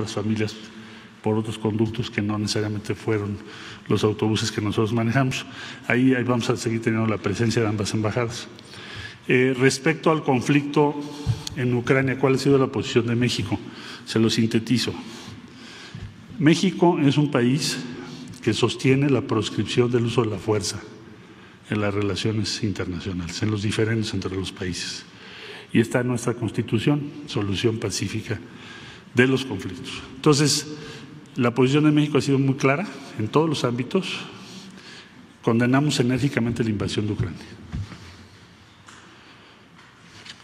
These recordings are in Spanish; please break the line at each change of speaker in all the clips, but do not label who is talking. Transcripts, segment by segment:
otras familias por otros conductos que no necesariamente fueron los autobuses que nosotros manejamos. Ahí, ahí vamos a seguir teniendo la presencia de ambas embajadas. Eh, respecto al conflicto en Ucrania, ¿cuál ha sido la posición de México? Se lo sintetizo. México es un país que sostiene la proscripción del uso de la fuerza en las relaciones internacionales, en los diferentes entre los países. Y está en nuestra Constitución, solución pacífica de los conflictos. Entonces, la posición de México ha sido muy clara en todos los ámbitos. Condenamos enérgicamente la invasión de Ucrania.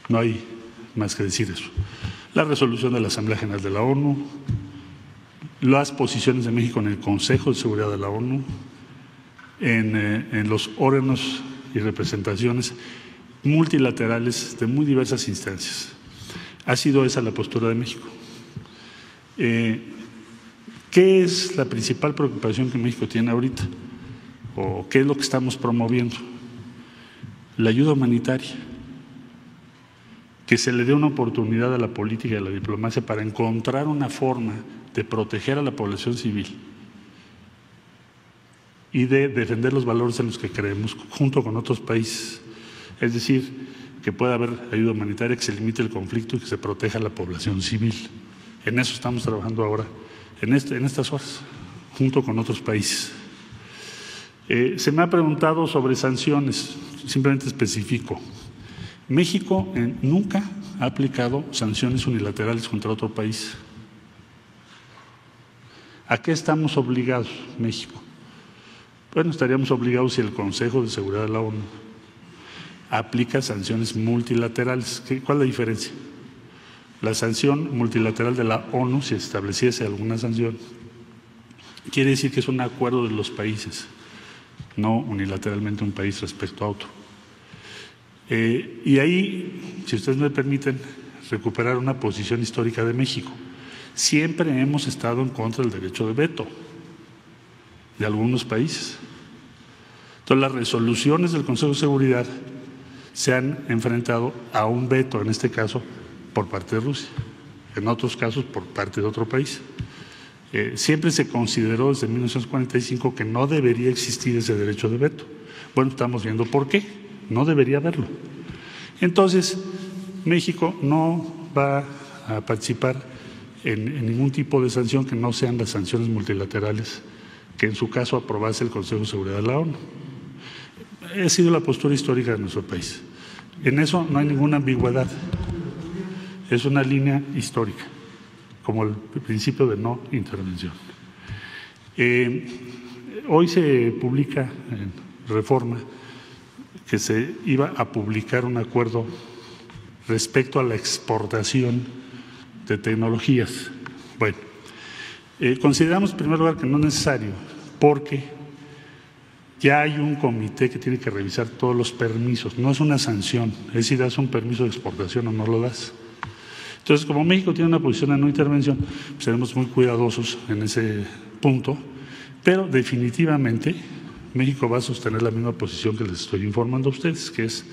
No hay más que decir eso. La resolución de la Asamblea General de la ONU, las posiciones de México en el Consejo de Seguridad de la ONU, en, eh, en los órganos y representaciones multilaterales de muy diversas instancias. Ha sido esa la postura de México. Eh, ¿Qué es la principal preocupación que México tiene ahorita? ¿O qué es lo que estamos promoviendo? La ayuda humanitaria. Que se le dé una oportunidad a la política y a la diplomacia para encontrar una forma de proteger a la población civil y de defender los valores en los que creemos junto con otros países. Es decir, que pueda haber ayuda humanitaria, que se limite el conflicto y que se proteja a la población civil. En eso estamos trabajando ahora, en, este, en estas horas, junto con otros países. Eh, se me ha preguntado sobre sanciones, simplemente específico. México eh, nunca ha aplicado sanciones unilaterales contra otro país. ¿A qué estamos obligados, México? Bueno, estaríamos obligados si el Consejo de Seguridad de la ONU aplica sanciones multilaterales. ¿Cuál es la diferencia? La sanción multilateral de la ONU, si estableciese alguna sanción, quiere decir que es un acuerdo de los países, no unilateralmente un país respecto a otro. Eh, y ahí, si ustedes me permiten, recuperar una posición histórica de México. Siempre hemos estado en contra del derecho de veto de algunos países. Entonces, las resoluciones del Consejo de Seguridad se han enfrentado a un veto, en este caso, por parte de Rusia, en otros casos por parte de otro país. Eh, siempre se consideró desde 1945 que no debería existir ese derecho de veto. Bueno, estamos viendo por qué, no debería haberlo. Entonces, México no va a participar en, ningún tipo de sanción que no sean las sanciones multilaterales que en su caso aprobase el Consejo de Seguridad de la ONU. Ha sido la postura histórica de nuestro país. En eso no hay ninguna ambigüedad. Es una línea histórica, como el principio de no intervención. Eh, hoy se publica en Reforma que se iba a publicar un acuerdo respecto a la exportación de tecnologías. Bueno, eh, consideramos en primer lugar que no es necesario porque ya hay un comité que tiene que revisar todos los permisos, no es una sanción, es si das un permiso de exportación o no lo das. Entonces, como México tiene una posición de no intervención, pues seremos muy cuidadosos en ese punto, pero definitivamente México va a sostener la misma posición que les estoy informando a ustedes, que es